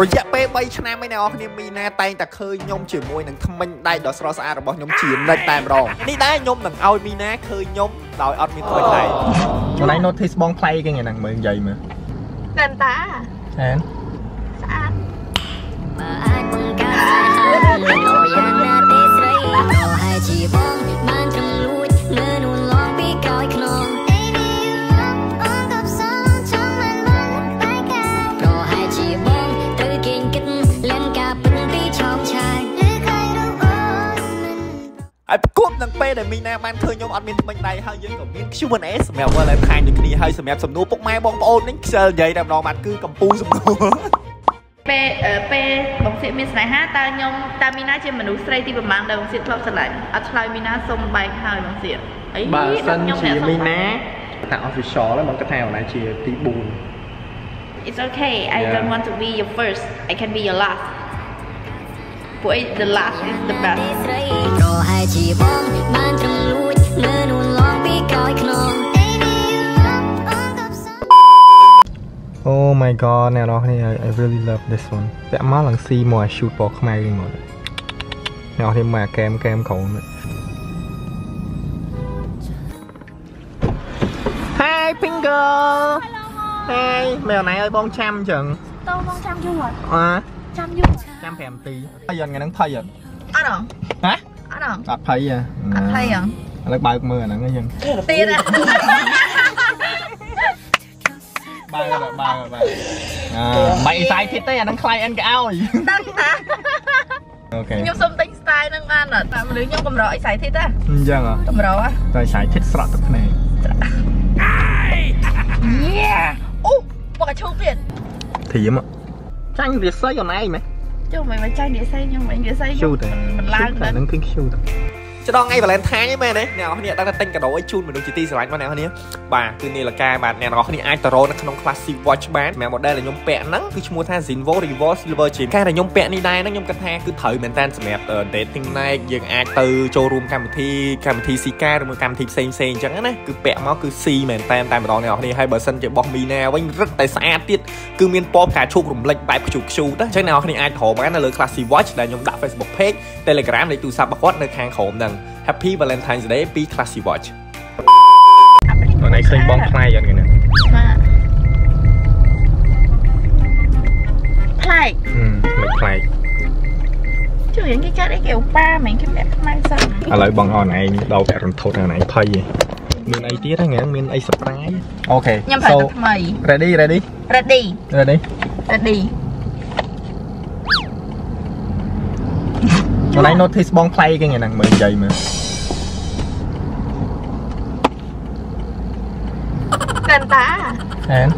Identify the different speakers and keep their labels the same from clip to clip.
Speaker 1: រយៈពេល3ឆ្នាំឯអ្នកនរគ្នាមីណាតែងតែឃើញខ្ញុំជាមួយនឹងថ្មិញដៃដ៏ស្រស់ស្អាតរបស់ខ្ញុំជានិច្ចតែម្ដងនេះដែរខ្ញុំនឹងឲ្យមីណាឃើញខ្ញុំដោយអត់មានថ្មិញដៃ
Speaker 2: ខ្លួនឯង notice បងផ្លៃគេហ្នឹងមើលនិយាយមើល
Speaker 3: តែតា
Speaker 2: អែន
Speaker 3: ស្អាត
Speaker 4: បើអាចបង្កើតស្នេហាលើយ៉ា ហើយប្រគ
Speaker 1: ប់នឹងពេលដែលមីណាបានឃើញខ្ញុំអត់មានថ្មិញដៃហើយយើងក៏មាន Q&A សម្រាប់ Valentine ដូចគ្នាហើយសម្រាប់សំណួរពុកម៉ែបងប្អូននេះខ្ជិលនិយាយតែម្ដងបានគឺកំពូលសំណួរ
Speaker 3: ពេលអឺពេលបងសៀកមានស្នេហាតើខ្ញុំតើមីណាជាមនុស្សស្រីទីប្រមាណដែលបងសៀកធ្លាប់ស្រឡាញ់អត់ឆ្លើយមីណាសុំបែកហើយបងសៀកអី
Speaker 2: បើសិន
Speaker 3: ខ្ញុំ
Speaker 2: ជា
Speaker 3: អ្នកសុំ
Speaker 2: មីណាថា official ហ្នឹងបងគិតថាអូនឯងជាទី
Speaker 3: It's okay I
Speaker 2: Yeah.
Speaker 3: don't want to be your first I can be your last ពួកអី the last is the best
Speaker 4: ទេស្រីប្រហែលជាបងបានត្រឹមលួចមើលនួនឡងពីក្រោយខ្នង
Speaker 2: 4 Oh my god អ្នកនរគ្នា I I really love this one ពាក់មកឡើងស៊ីមកឲ្យ shoot ពណ៌ខ្មៅវិញមកអ្នកនរគ្នាមើលអាកែមកែមក្រោមនេះ Hi Pingo Hi មែនអណៃឲ្យបងចាំអញ្ចឹង
Speaker 3: តោបងចាំយូរអត់
Speaker 2: អ่า
Speaker 3: ចាំយូរ
Speaker 2: ចាំ5នាទីហើយយន់ថ្ងៃហ្នឹងភ័យអត់
Speaker 3: អត់ហ៎
Speaker 2: ហ៎
Speaker 3: អត់ហ៎
Speaker 2: អត់ភ័យហ៎
Speaker 3: អត់ថៃហ៎
Speaker 2: ឥឡូវបើកមើលអាហ្នឹងយើង
Speaker 3: ទៀតហ៎
Speaker 2: បើកបើកបើកបើកអឺមិនអ៊ីសាយទៀតទេអាហ្នឹងខ្លាយអិនក៏ឲ្យ
Speaker 3: ដឹងតា
Speaker 2: អូខេ
Speaker 3: ខ្ញុំសុំទិញ style ហ្នឹងបានអត់តែមនុស្សខ្ញុំកម្រអីស្អីទៀតតា
Speaker 2: អញ្ចឹងហ៎
Speaker 3: កម្រហ៎
Speaker 2: តែឆាយទៀតស្រក់ទឹកភ្នែក
Speaker 3: Yeah អូមកកឈូកទៀត
Speaker 2: ធៀម ចាញ់វាស័យអូនឯងមែន
Speaker 3: ចុះមិនមកចាញ់និយាយខ្ញុំមិននិយាយ
Speaker 2: ឈូត
Speaker 3: មិនឡើង
Speaker 2: តែ
Speaker 3: ដល់
Speaker 2: នឹងពីឈូត
Speaker 1: ចដល់ថ្ងៃ Valentine ហ្នឹងមែនទេអ្នកនរគ្នាដឹងថាទិញកាដូឲ្យជូនមនុស្សជាទីស្រឡាញ់របស់អ្នកនរគ្នា បាទគឺនាឡិកាបាទអ្នកនរគ្នាអាចទៅរកនៅក្នុង Classic Watch បានសម្រាប់ model ដែលខ្ញុំពាក់ហ្នឹងគឺឈ្មោះថា Zinvo Revo Silver Gem ការដែលខ្ញុំពាក់នេះដែរហ្នឹងខ្ញុំគិតថាគឺត្រូវមែនតើសម្រាប់ dating night យើងអាចទៅចូលរួមកម្មវិធីកម្មវិធីស៊ីកាឬមួយកម្មវិធីផ្សេងផ្សេងអញ្ចឹងណាគឺពាក់មកគឺស៊ីមែនតើតែម្ដងអ្នកនរគ្នាហើយបើសិនជាបោះមីណាវិញរឹតតែស្អាតទៀតគឺមានពណ៌ផ្កាឈូករំលេចបែបខ្ជូតខ្ជូតអញ្ចឹងអ្នកនរគ្នាអាចរកបាននៅលើ Classic Watch ដែលខ្ញុំដាក់ Facebook page Telegram លេខទូរស័ព្ទរបស់គាត់នៅខាងក្រោមហ្នឹង Happy Valentine's Day ពី Classy Watch
Speaker 2: អូនឯងឃើញបងខ្លាយអត់គេណា
Speaker 3: បាទប្លែក
Speaker 2: មិនខ្លាយ
Speaker 3: ជួយរៀងគេកាត់អីគេឧបាមិនគេពាក់ខ្មៅសោះ
Speaker 2: ឥឡូវបងអនឯងដោពាក់រន្ធត់អូនឯងភ័យមានអីទៀតហ្នឹងមានអី surprise អូខេ
Speaker 3: ខ្ញុំប្រើទឹកថ្មី
Speaker 2: ready ready
Speaker 3: ready
Speaker 2: ready
Speaker 3: ready
Speaker 2: អូនឯង notice បងផ្លៃគេហ្នឹងមើលនិយាយមើល
Speaker 3: តែតា
Speaker 2: អែន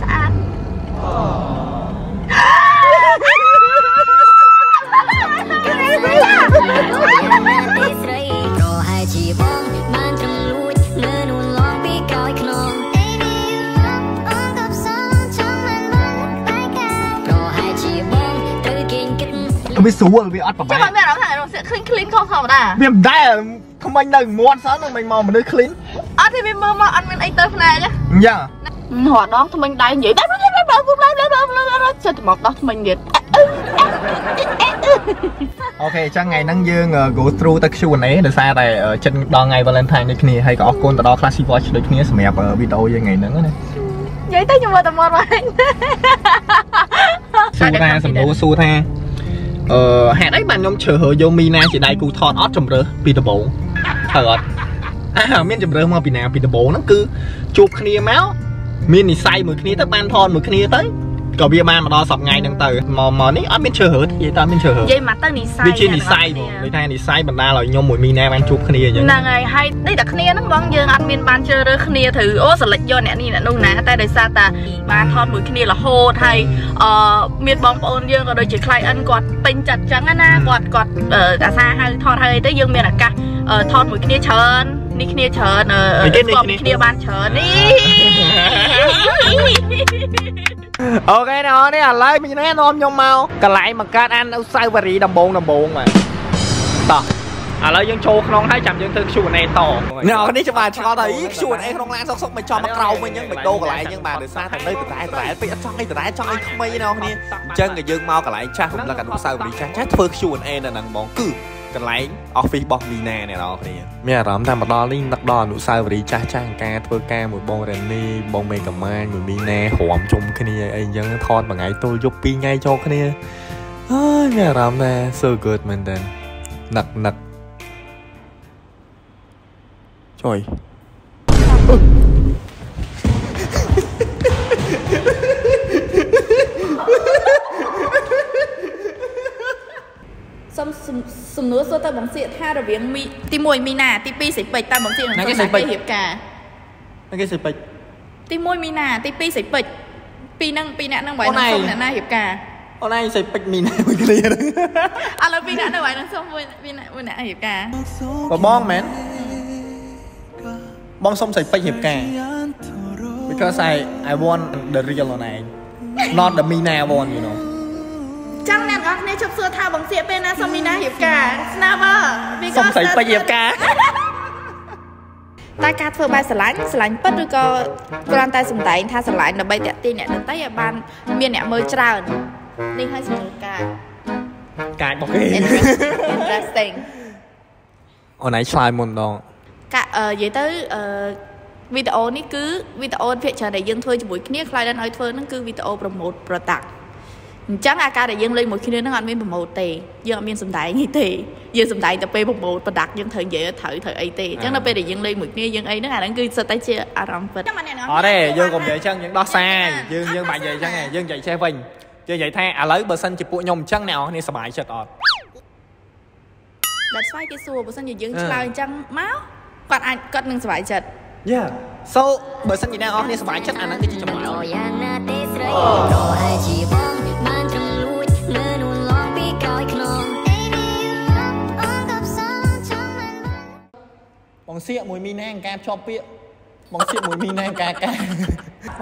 Speaker 3: ស្អាត
Speaker 4: យ៉ាងណាទេស្រីប្រហែលជាបងបានត្រឹមលួចមើលនួនឡងពីក្រោយខ្នងប្រហែលជាបងត្រូវគេងគិត
Speaker 2: វាស្រួលវាអត់ប្រ
Speaker 3: ចាំ
Speaker 2: បែ
Speaker 3: មកមានអារម្មណ៍ថារងសាក់ clean clean ខុសធម្មតា
Speaker 2: វាមិនដែរថ្មិញនៅមាត់សោះនឹងមិនមកមនុស្ស clean
Speaker 3: អត់ទេវាមើលមកអត់មានអីទៅភ្នែក
Speaker 2: អញ្ចឹង
Speaker 3: ហត់ដងថ្មិញដៃនិយាយដល់ដល់ដល់ដល់ដល់ចិត្តមកដោះថ្មិញទៀត
Speaker 2: អូខេអញ្ចឹងថ្ងៃហ្នឹងយើង go through ទៅ Q&A ដោយសារតែជិតដល់ថ្ងៃ Valentine ដូចគ្នាហើយក៏អរគុណទៅដល់ Classy Watch ដូចគ្នាសម្រាប់វីដេអូយើងថ្ងៃហ្នឹងណា
Speaker 3: និយាយទៅខ្ញុំមើលតែមកមក
Speaker 2: សួរថាសំណួរសួរថាអឺហេតុអីបានខ្ញុំជ្រើសរើសយកមីណាជាដៃគូថតអត់ជំរើសពីដំបូង ត្រូវអត់អើមានជំរើសមកពីណាពីដំបូងហ្នឹងគឺជួបគ្នាមកមាននិស័យមួយគ្នាទៅបានថតមួយគ្នាទៅ ក៏វាបានមកដល់សប្ថ្ងៃហ្នឹងទៅមកមកនេះអត់មានជ្រើសរើសនិយាយតើមានជ្រើសរើស
Speaker 3: និយាយមកទៅនិស័យ
Speaker 2: វាជានិស័យបងនិយាយថានិស័យបណ្ដាលឲ្យខ្ញុំមួយមីណាបានជួបគ្នាអញ្ចឹង
Speaker 3: ហ្នឹងហើយហើយនេះតែគ្នាហ្នឹងបងយើងអត់មានបានជ្រើសរើសគ្នាត្រូវអូសិលិចយកអ្នកនេះអ្នកនោះណាតែដោយសារតែបានថតមួយគ្នារហូតហើយអឺមានបងប្អូនយើងក៏ដូចជា client គាត់ពេញចិត្តចឹងណាគាត់គាត់អឺអាសាហៅថតហើយទៅយើងមានឱកាសអឺថតមួយគ្នាច្រើននេះគ្នាច្រើនអឺស្គាល់ពីគ្នាបានច្រើននេះ
Speaker 1: អូខេអ្នកនរនេះឥឡូវមីណានាំខ្ញុំមកកន្លែងបង្កើតអានអនុស្សាវរីយ៍ដំបងដំបងបាទតោះឥឡូវយើងចូលក្នុងហើយចាំយើងធ្វើ Q&A ត
Speaker 5: អ្នកនរនេះច្បាស់ឆ្ងល់ថាអី Q&A ក្នុងឡានសុកសុកមិនចំមកក្រោមវិញអញ្ចឹងមិនដូរកន្លែងអញ្ចឹងបាទដោយសារតែនៅដដែលដដែលពេកអត់ចង់អីដដែលចង់អីថ្មីណាគ្នាអញ្ចឹងក៏យើងមកកន្លែងចាស់រំលឹកអនុស្សាវរីយ៍ចាស់ចាស់ធ្វើ Q&A នៅហ្នឹងហ្មងគឺ កន្លែង office របស់មីណាអ្នកនរគ្នាមានអារម្មណ៍ថាមកដល់នេះនឹកដល់អនុស្សាវរីយ៍ចាស់ចាស់ការធ្វើការមួយបងរ៉េនីបងមេកាម៉ាញមួយមីណារំជុំគ្នាអីអញ្ចឹងថតមួយថ្ងៃទល់យប់2ថ្ងៃចូលគ្នាអើយមានអារម្មណ៍ថា so good មែនតើនឹកនឹកជួយ
Speaker 3: សុំ សំសំណួរសួរទៅបងសៀកថារវាងមីទី1មីណាទី2សៃពេជ្រតើបងសៀកនឹង
Speaker 1: ណាគេ
Speaker 3: សុំ
Speaker 1: សៃពេជ្រ
Speaker 3: រៀបការ
Speaker 1: ហ្នឹងគេសិពេច
Speaker 3: ទី1មីណាទី2សៃពេជ្រពីរហ្នឹងពីរអ្នកហ្នឹងបើ
Speaker 1: អូនឯង
Speaker 3: នឹងសុំអ្នកណារៀបការ
Speaker 1: អូនឯងសិពេចមីណាមួយគ្នាហ្នឹង
Speaker 3: ឥឡូវពីរអ្នកនៅហើយនឹងសុំមួយពីរអ្នកមួយអ្នករៀបការ
Speaker 1: បើបងមែនបងសុំសិពេចរៀបការ because I I want the real អូនឯង not the mina one you know
Speaker 3: ចឹងអ្នកនរគ្នាជប់សួរថាបងសៀកពេលណាសុំមីណារៀបការស្នាប់អើ
Speaker 1: សុំសិពេចរៀបការ
Speaker 3: តែការធ្វើបែបស្រឡាញ់ស្រឡាញ់ពិតឬក៏គ្រាន់តែសំដែងថាស្រឡាញ់ដើម្បីតាក់ទាញអ្នកដទៃឲ្យបាន មានអ្នកមើលច្រើននេះហើយសំណួរការ
Speaker 1: កាចរបស់គេ
Speaker 3: interesting
Speaker 5: អូនឯងឆ្លើយមុនម្ដង
Speaker 3: កាអឺនិយាយទៅអឺវីដេអូនេះគឺវីដេអូភាគច្រើនដែលយើងធ្វើជាមួយគ្នា client ឲ្យធ្វើហ្នឹងគឺវីដេអូ promote product អញ្ចឹងអាការដែលយើងលេងមួយគ្នាហ្នឹងអត់មាន promote ទេយើងអត់មានសម្ដែងនេះទេយើងសម្ដែងតែពេល promote product យើងត្រូវនិយាយត្រូវត្រូវអីទេអញ្ចឹងដល់ពេលដែលយើងលេងមួយគ្នាយើងអីហ្នឹងអាហ្នឹងគឺសិតតែជាអារម្មណ៍ពិត
Speaker 1: អត់ទេយើងកុំនិយាយចឹងយើងដោះសាយយើងយើងបាច់និយាយចឹងឯងយើងនិយាយចេះវិញយើងនិយាយថាឥឡូវបើសិនជាពួកខ្ញុំអញ្ចឹងអ្នកនរគ្នាសប្បាយចិត្តអត់
Speaker 3: That's why គេសួរបើសិនជាយើងឆ្លើយអញ្ចឹងមកគាត់អាចគាត់នឹងសុខចិត្ត
Speaker 1: Yeah so បើសិនជាអ្នកនរគ្នាសប្បាយចិត្តអាហ្នឹងគឺជាចម្លើយ
Speaker 4: រយ៉ាងណាទេស្រីរហើយជា បងសៀ
Speaker 1: កមួយមីណាអង្ការជាប់ពាក្យបងសៀកមួយមីណាអង្ការការ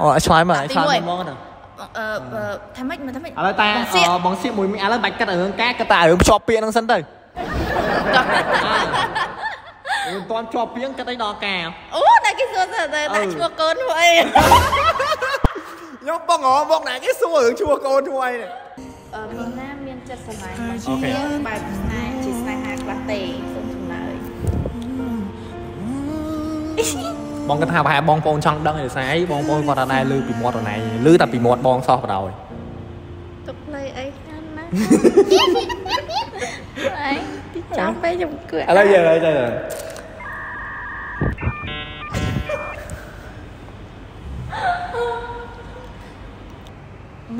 Speaker 1: អូឆ្លើយមកឆ្លើយមកទៅ
Speaker 3: អឺអឺថាម៉េចមើលថាម៉េច
Speaker 1: ឥឡូវតា
Speaker 3: បងសៀក
Speaker 1: អឺបងសៀកមួយមីឥឡូវបាច់គិតរឿងការគិតតែរឿងភ្ជាប់ពាក្យហ្នឹងសិនទៅ
Speaker 3: ចុះ
Speaker 1: យើងតន់ជាប់ពាក្យគិតអីដល់ការ
Speaker 3: អូតែគេសួរទៅដាក់ឈ្មោះកូនធ្វើអី
Speaker 1: ខ្ញុំបងហ៎បងណាគេសួររឿងឈ្មោះកូនឈ្មោះអីនេះ
Speaker 3: អឺមានណាមានចិត្តស្រឡាញ់មក
Speaker 1: អូខេ
Speaker 3: បែបស្នេហ៍ជាស្នេហាខ្លះទេ
Speaker 1: បងគាត់ថាប្រហែលបងប្អូនចង់ដឹងឯសារអីបងប្អូនគាត់ថាដែរលឺពីមាត់អូនឯងលឺតែពីមាត់បងសោះបដ ாய்
Speaker 3: ទុកលេអីខាងណាអីទីចាំពេលខ្ញុំគួរ
Speaker 1: ឥឡូវយើងហើយទៅ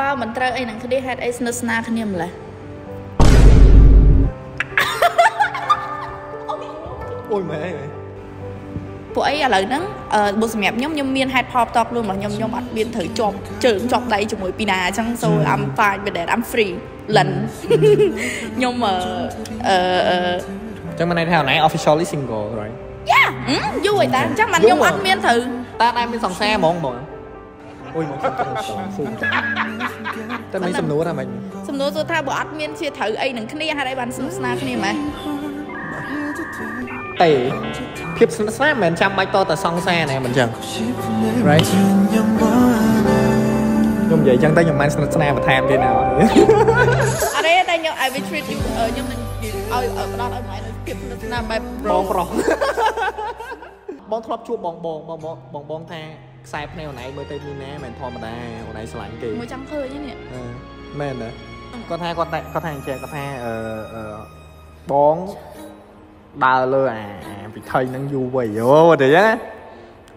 Speaker 3: បើមិនត្រូវអីនឹងគ្នាហេតុអីស្និទ្ធស្នាលគ្នាម្លេះ
Speaker 1: អូយមែន
Speaker 3: ពួកអីឥឡូវហ្នឹងអឺបើសម្រាប់ខ្ញុំខ្ញុំមាន head pop តខ្លួនរបស់ខ្ញុំខ្ញុំអត់មានត្រូវជាប់ជើងជាប់ដៃជាមួយពីណាអញ្ចឹង so I'm fine with that I'm free លិនខ្ញុំអឺអឺអឺ
Speaker 1: ចឹងមិនន័យថាអូនឯង officially single right
Speaker 3: យ៉ាយូរហើយតាអញ្ចឹងមិនខ្ញុំអត់មានត្រូវ
Speaker 1: តើដែរមានសង្សារហ្មងបងអូយមកទៅស៊ូមតែមានសំណួរថាម៉េច
Speaker 3: សំណួរសួរថាបើអត់មានជាត្រូវអីនឹងគ្នាហេតុអីបានស្និទ្ធស្នាលគ្នាម៉េះ
Speaker 1: ទេភាពស្និទ្ធស្នាលមិនមែនចាំបាច់តតែសង្សារណែមិនចឹង right ខ្ញុំនិយាយចឹងតែខ្ញុំមិនស្និទ្ធស្នាលបន្ថែមទៀតណា
Speaker 3: អរេតែខ្ញុំ I will treat you អឺខ្ញុំនឹងឲ្យឲ្យផ្ដល់ឲ្យម៉ែនៅភាពស្និទ្ធស្នាលបែប
Speaker 1: បងប្រុសបងធ្លាប់ជួបបងបងបងបងបងបងថាខ្សែភ្នែកអូនឯងមើលទៅមានណាមិនធម្មតាអូនឯងស្រឡាញ់គេ
Speaker 3: មួយចង់ឃើញហ្នឹងនេះ
Speaker 1: អឺមែនទេគាត់ថាគាត់តែគាត់ថាអញ្ចឹងគាត់ថាអឺអឺបង ដើរលើអាពិធីហ្នឹងយូរវ័យអូទៅណា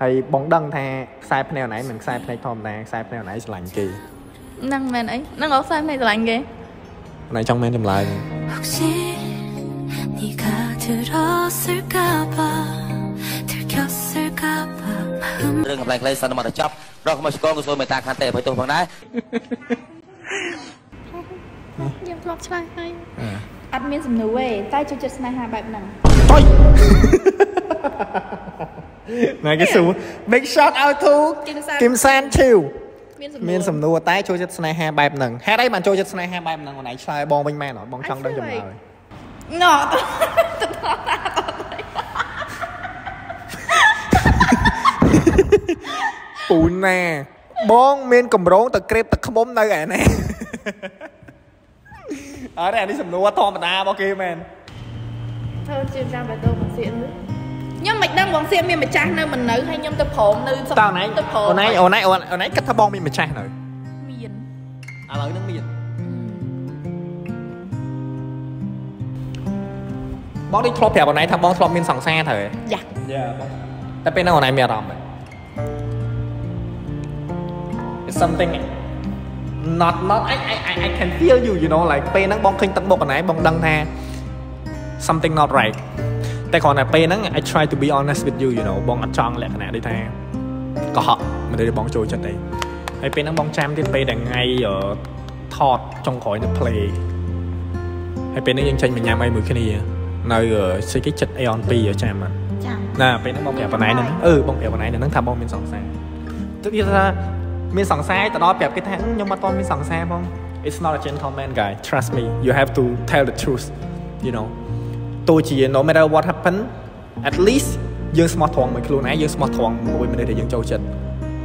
Speaker 1: ហើយបងដឹងថាខ្សែភ្នែកណៃមិនខ្សែភ្នែកធម្មតាខ្សែភ្នែកណៃស្រឡាញ់គេ
Speaker 3: ហ្នឹងមែនអីហ្នឹងអូខ្សែភ្នែកស្រឡាញ់គេ
Speaker 1: ណៃចង់មែនចម្លើយ
Speaker 6: រឿងកម្លាំងខ្លីសិនមកទៅចប់រកមកស្គងក៏សូមមេត្តាខាងតែអភ័យទោសផងដែរ
Speaker 3: ខ្ញុំធ្លាប់ឆ្លើយហើយ អត់មានសំណួរទេតែចូលចិត្តស្នេហាបែបហ្នឹង
Speaker 1: តុយណែគេសួរ big shout out to
Speaker 3: គឹមសាន
Speaker 1: Kim San Chiu
Speaker 3: មានសំណួរ
Speaker 1: មានសំណួរតែចូលចិត្តស្នេហាបែបហ្នឹងហេតុអីបានចូលចិត្តស្នេហាបែបហ្នឹងអូនឯងឆ្លើយបងវិញមែនអត់បងចង់ដឹងចម្លើយ
Speaker 3: អណោ
Speaker 1: ពូណាបងមានកម្រងទៅក្រេបទឹកខ្មុំនៅឯណា អរអានេះសំណួរធម្មតារបស់គេមែន
Speaker 3: ធ្វើជាចាំបេះដូងបងសៀកទៅខ្ញុំមិនដឹងបងសៀកមានម្ចាស់នៅមិននៅហើយខ្ញុំទៅព្រមនៅ
Speaker 1: តើអូនឯង
Speaker 3: ទៅព្រម
Speaker 1: អូនឯងអូនឯងអូនឯងគិតថាបងមានម្ចាស់នៅឥ
Speaker 3: មាន
Speaker 1: ឡូវហ្នឹងមានបងនេះធ្លាប់ប្រាប់អូនឯងថាបងធ្លាប់មានសង្សារទៅហ៎
Speaker 3: យ៉ា
Speaker 1: យ៉ាបងតែពេលហ្នឹងអូនឯងមានអារម្មណ៍មែន It's something not not I I I I can feel you you know like ពេលហ្នឹងបងឃើញទឹកមុខអូនឯងបងដឹងថា something not right តែគ្រាន់តែពេលហ្នឹង I try to be honest with you you know បងអត់ចង់លក្ខណៈដូចថាកុហកមិនได้បងចូលចិត្តទេហើយពេលហ្នឹងបងចាំទៀតពេលដែលថ្ងៃអឺថតចុងក្រោយនៅ play ហើយពេលហ្នឹងយើងចេញមកញ៉ាំអីមួយគ្នានៅអឺស្អីគេចិត្ត Aeon 2ចាំហ្នឹង
Speaker 3: ចាំ
Speaker 1: ណាពេលហ្នឹងបងប្រាប់បងណៃហ្នឹងអឺបងប្រាប់បងណៃហ្នឹងថាបងមានសង្សារទៅនិយាយថា មានសង្សារទៅដល់ប្រាប់គេថាខ្ញុំអត់ទាន់មានសង្សារបង It's not a gentleman guy trust me you have to tell the truth you know ទោះជា no matter what happen at least យើងស្មោះត្រង់មួយខ្លួនឯងយើងស្មោះត្រង់មួយមនុស្សដែលយើងចូលចិត្ត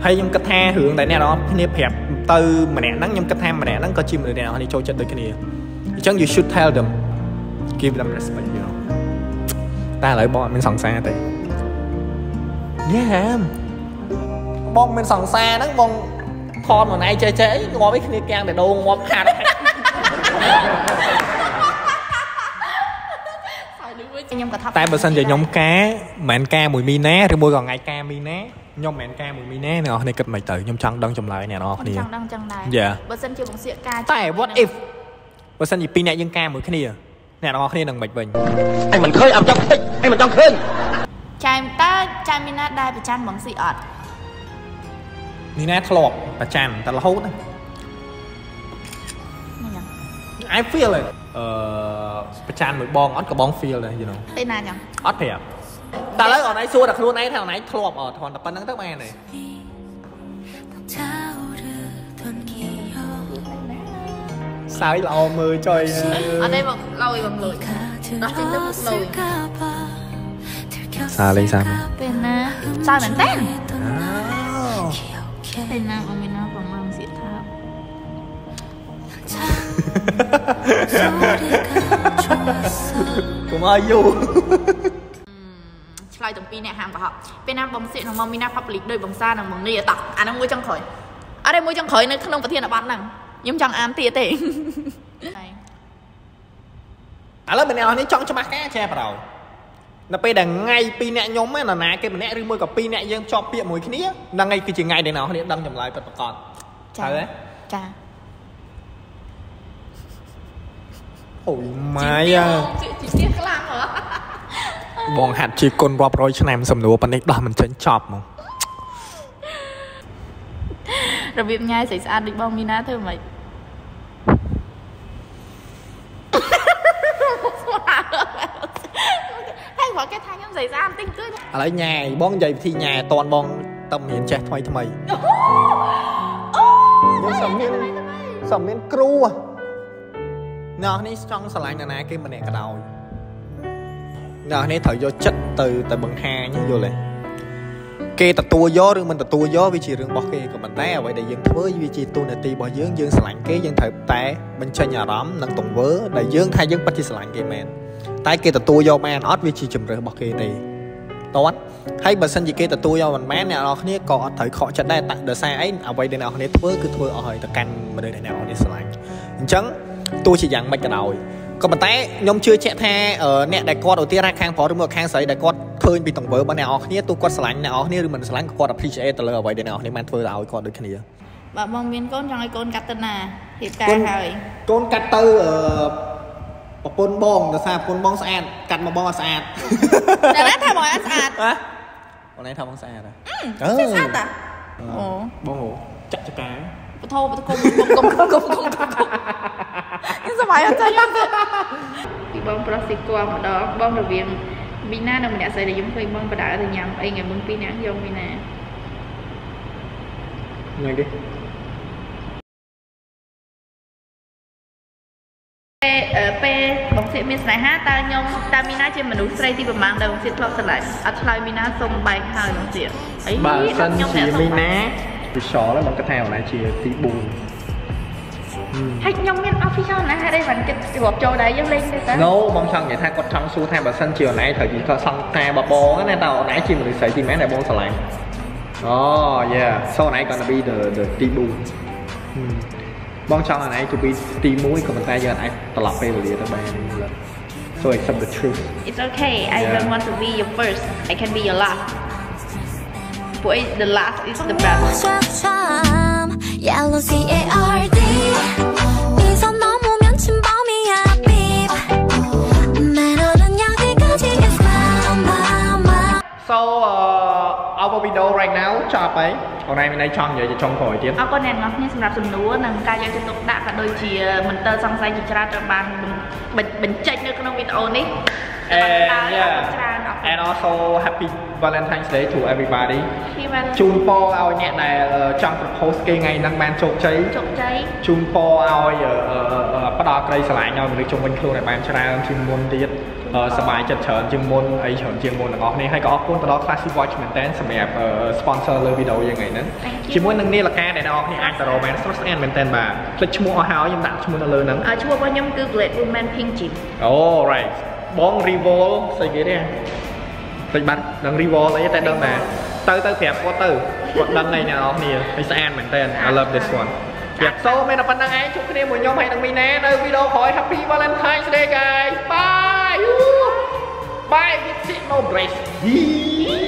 Speaker 1: ហើយខ្ញុំគិតថារឿងដែលអ្នកនរគ្នាប្រាប់ទៅម្នាក់ហ្នឹងខ្ញុំគិតថាម្នាក់ហ្នឹងក៏ជាមនុស្សដែលអ្នកនរគ្នាចូលចិត្តដូចគ្នាអញ្ចឹង you should tell them give them respect you know តែឥឡូវបងអត់មានសង្សារទេយ៉ា បងមានសង្សារហ្នឹងបងថតមួយណៃចេះចេះអីងាប់អីគ្នាកាំងតែដូងងាប់ខាត់
Speaker 3: ហើយលើវិញខ្ញុំក៏ថា
Speaker 1: តែបើសិនជាខ្ញុំការមិនមែនការមួយមីណាឬមួយក៏ថ្ងៃការមីណាខ្ញុំមិនមែនការមួយមីណាអ្នកនរគ្នាគិតមិនទៅខ្ញុំចង់ដឹងចម្លើយអ្នកនរ
Speaker 3: ខ្ញុំ
Speaker 1: គ្នា
Speaker 3: ចង់ដឹងចឹងដែរ
Speaker 1: Yeah.
Speaker 3: បើសិនជាបងសៀកការ
Speaker 1: តែ what if បើសិនជាពីរអ្នកយើងការមួយគ្នាអ្នកនរគ្នានឹងមិនវិញ
Speaker 6: អញមិនឃើញអញចង់ឃើញអញមិនចង់ឃើញ
Speaker 3: ចែមតើចែមមានណាដែរប្រចាំបងសៀកអត់
Speaker 1: នេះណាធ្លាប់ប្រចាំតែរហូតណា
Speaker 3: មិនយ៉ាង
Speaker 1: I feel it អឺប្រចាំមួយបងអត់ក៏បង feel ដែរ you know
Speaker 3: ពេលណាយ៉ាង
Speaker 1: អត់ប្រាប់តែឥឡូវអនឯងសួរតែខ្លួនឯងថាអនឯងធ្លាប់អត់ធន់តែប៉ុណ្្នឹងទៅបានទេសើចល្អមើលចុយ
Speaker 3: អត់ទេបងលុយបងលុយដល់ចេញទៅលុយ
Speaker 1: សាលេងសាម
Speaker 3: ពេលណាសើមែនតើ ពេលណាបងមានណាបងមកសៀកថា
Speaker 1: កុំឲ្យយូរ
Speaker 3: ឆ្លើយទាំងពីរអ្នកហាមប្រហោះពេលណាបងសៀកនឹងមកមានណា public ដោយបងសានិងបងនេះតោះអាហ្នឹងមួយចុងក្រោយអត់ទេមួយចុងក្រោយនៅក្នុងប្រធានបទហ្នឹងខ្ញុំចង់អានទៀតទេ
Speaker 1: ឥឡូវម្នាក់នេះចង់ច្បាស់ការចែប្រោយ នៅពេលដែលថ្ងៃពីរអ្នកខ្ញុំណាណាគេម្នាក់ឬមួយក៏ពីរអ្នកយើងជាប់ពាក្យមួយគ្នាហ្នឹងឯងគឺជាថ្ងៃដែលអ្នកគ្នាដឹងចម្លើយពិតប្រាកដត្រូវទេ
Speaker 3: ចា
Speaker 1: អូយម៉ាយ
Speaker 3: ជីជីទៀតខ្លាំងហ៎
Speaker 1: បងហាត់ជាគុណរាប់រយឆ្នាំសំណួរប៉ុណ្នេះដោះមិនចេញចប់ហ្មង
Speaker 3: របៀបញ៉ាយស្អាតស្អាតដូចបងមីណាធ្វើម៉េចហើយគាត់គេថាខ្ញុំស្អាតស្អាតតិចគឺ
Speaker 1: ឥឡូវញ៉ាយបងនិយាយវិធីញ៉ាយអត់តន់បងតែមានចេះថ្មីថ្មីយើងសំមានសំមានគ្រូហ៎អ្នកនេះចង់ឆ្លាញ់អ្នកណាគេម្នាក់ក៏ដោយអ្នកនេះត្រូវយកចិត្តទៅទៅបង្ហាញយល់ទេគេទទួលយកឬមិនទទួលយកវាជារឿងរបស់គេក៏ប៉ុន្តែអ្វីដែលយើងធ្វើវាជាទូនាទីរបស់យើងយើងឆ្លាញ់គេយើងត្រូវតែបញ្ចេញអារម្មណ៍និងទង្វើដែលយើងថាយើងពិតជាឆ្លាញ់គេមែនតែគេទទួលយកបានអត់វាជាជំរើសរបស់គេទេ តន់ហើយបើសិនជាគេទទួលយកមិនមែនអ្នកនរគ្នាក៏អត់ត្រូវខកចិត្តដែរតែដោយសារអីអ្វីដែលអ្នកនរគ្នាធ្វើគឺធ្វើអស់ហើយទៅកាន់មនុស្សដែលអ្នកនរគ្នាស្រឡាញ់អញ្ចឹងទោះជាយ៉ាងម៉េចក៏ដោយក៏ប៉ុន្តែខ្ញុំជឿជាក់ថាអឺអ្នកដែលគាត់ឧទាហរណ៍ខាងប្រុសឬមកខាងស្រីដែលគាត់ឃើញពីទង្វើរបស់អ្នកនរគ្នាទោះគាត់ស្រឡាញ់អ្នកនរគ្នាឬមិនស្រឡាញ់ក៏គាត់ appreciate ទៅលើអ្វីដែលអ្នកនរគ្នាបានធ្វើឲ្យគាត់ដូចគ្នា
Speaker 3: បើបងមានកូនចង់ឲ្យកូនកាត់ទៅណារៀបការ
Speaker 1: កូន
Speaker 3: ហើយកូ
Speaker 1: នកាត់ទៅអឺ ប្រពន្ធបងដោយសារប្រពន្ធបងស្អាតកាត់មកបងអត់ស្អាត
Speaker 3: តែណាថាបងអត់ស្អាត
Speaker 1: ហ៎បងឯងថាបងស្អាតហ៎
Speaker 3: ស្អាតស្អាតតាអូ
Speaker 1: បងហូចាក់ចកា
Speaker 3: បថោបតគុំគុំគុំគុំគុំគុំខ្ញុំសប្បាយអត់ចាញ់អត់ពីបងប្រុសស៊ីគួម្ដងបងរវាងមីណានិងម្នាក់ស្រីដែលខ្ញុំឃើញបងបដើទៅញ៉ាំអីថ្ងៃមុនពីរនាក់យកមីណា
Speaker 1: ហ្នឹងគេ
Speaker 3: សភាពមានស្នេហាតើខ្ញុំតើមីណាជាមនុស្សស្រីទីប្រមាណដែលបងសៀតធ្លាប់ស្រឡាញ់អត់ឆ្លើយមីណាសុំបែកហើយបងសៀតអី
Speaker 1: បើសិន
Speaker 3: ខ្ញុំ
Speaker 1: ជា
Speaker 3: អ្នកសុំ
Speaker 1: មី
Speaker 3: បែក
Speaker 1: ណាវិសលហ្នឹងគាត់ថាអូនឯងជាទី4
Speaker 3: ហើយខ្ញុំមាន official ណាហេតុអីបានចិត្តរាប់ចូលដែរយើងលេងទេតើ
Speaker 1: No បងចង់និយាយថាគាត់ចង់សួរថាបើសិនជាអូនឯងត្រូវជាគាត់សង្ការបបងណាតើអូនឯងជាមនុស្សស្រីទីមែនដែលបងស្រឡាញ់អូ yeah so អូនឯង gonna be the the ទី4 បងចង់ឲ្យឯងទៅពីទី1ក៏ប៉ុន្តែយើងអាចត្រឡប់ពេលវេលាទៅបាន so accept the truth.
Speaker 3: It's okay i
Speaker 1: yeah.
Speaker 3: don't want to be your first i can be your last. Boy, the last is the best.
Speaker 2: yellow c a r d
Speaker 1: So uh, our video right now ចប់ហើយអូនឯងមានន័យចង់និយាយជាចុងក្រោយទៀត
Speaker 3: អរគុណអ្នកនរគ្នាសម្រាប់សំណួរនិងការយកចិត្តទុកដាក់ក៏ដូចជាមន្ទិលសង្ស័យជាច្រើនត្រូវបានបញ្បញ្ចេញនៅក្នុងវីដេអូនេះ
Speaker 1: and
Speaker 3: ច្រើន
Speaker 1: yeah
Speaker 3: ច្រើនអរគុណ
Speaker 1: and also happy valentine's day to everybody
Speaker 3: ពីបាន
Speaker 1: ជូនពរឲ្យអ្នកដែលអឺចង់ propose គេថ្ងៃហ្នឹងបានជោគជ័យ
Speaker 3: ជោគជ័យ
Speaker 1: ជូនពរឲ្យអឺអឺអឺផ្ដល់ក្តីស្រឡាញ់ឲ្យមនុស្សជុំវិញខ្លួនឲ្យបានច្រើនជាងមុនទៀតអឺ សប្បាយចិត្តច្រើនជាងមុនអីច្រើនជាងមុនទាំងអស់គ្នាហើយក៏អរគុណទៅដល់ Classy Watch មែនតើសម្រាប់អឺ sponsor លើវីដេអូយើងថ្ងៃហ្នឹង
Speaker 3: Thank you
Speaker 1: ជាមួយនឹងនាឡិកាដែលអ្នកនរគ្នាអាចទៅរកបានស្រស់ស្អាតមែនតើបាទភ្លេចឈ្មោះអស់ហើយខ្ញុំដាក់ឈ្មោះនៅលើហ្នឹង
Speaker 3: អឺឈ្មោះរបស់ខ្ញុំគឺ Great Woman Pink Jean
Speaker 1: អូ right បង Revol ស្អីគេទេពេចបាត់ដឹង Revol អីតែដឹងតែទៅទៅប្រាប់គាត់ទៅគាត់ដឹងហើយអ្នកនរគ្នាហើយស្អាតមែនតើ I love this one ប្រាប់សូមែនតែប៉ុណ្្នឹងឯងជួបគ្នាមួយខ្ញុំហើយនឹងមីណានៅវីដេអូក្រោយ Happy Valentine's Day guys bye bye with no